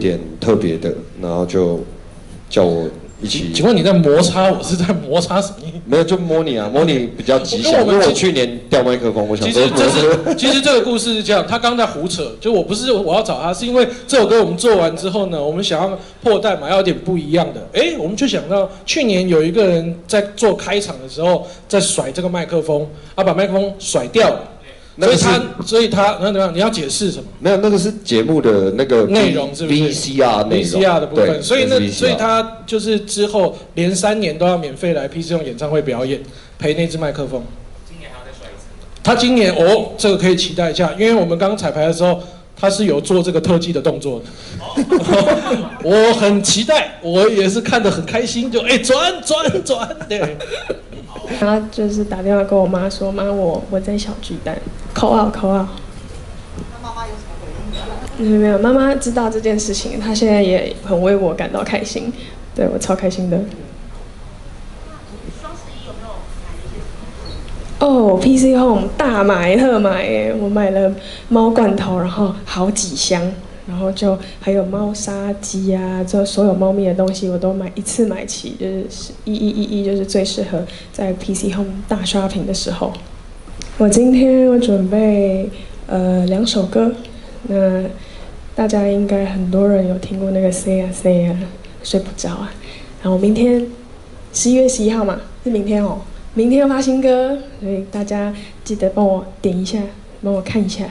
点特别的，然后就叫我一起。请问你在摩擦我是在摩擦什么？没有，就摸你啊，摸你比较吉祥。因为我去年掉麦克风，我想其实这是，其实这个故事是这样，他刚在胡扯，就我不是我要找他，是因为这首歌我们做完之后呢，我们想要破代嘛，要有点不一样的。哎，我们就想到去年有一个人在做开场的时候在甩这个麦克风，啊，把麦克风甩掉了。所以他，所以他，那怎么样？你要解释什么？没有，那个是节目的那个内容，是不是？VCR 内容，VCR 的部分。所以那，所以他就是之后连三年都要免费来 PC 用演唱会表演，陪那只麦克风。今年还要再摔一次。他今年哦，这个可以期待一下，因为我们刚刚彩排的时候，他是有做这个特技的动作的。我很期待，我也是看得很开心，就哎转转转，对。然后就是打电话跟我妈说：“妈，我我在小巨蛋，扣号扣号。”那妈妈有什么回应？没有没有，妈妈知道这件事情，她现在也很为我感到开心，对我超开心的。双十一有没有买哦，PC Home 大买特买我买了猫罐头，然后好几箱。然后就还有猫砂机啊，这所有猫咪的东西我都买一次买齐，就是一一一一就是最适合在 PC Home 大刷屏的时候。我今天我准备呃两首歌，那大家应该很多人有听过那个 Say 啊 Say 啊，睡不着啊。然后明天十一月十一号嘛，是明天哦，明天要发新歌，所以大家记得帮我点一下，帮我看一下。